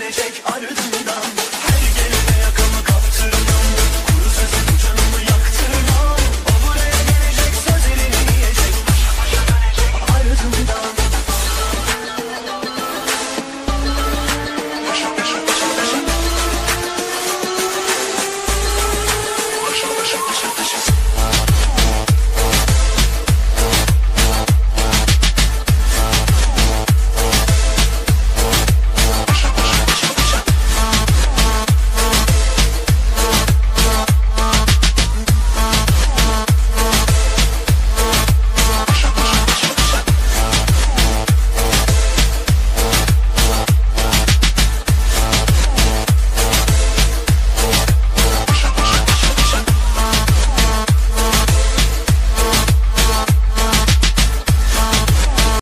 dönecek ardına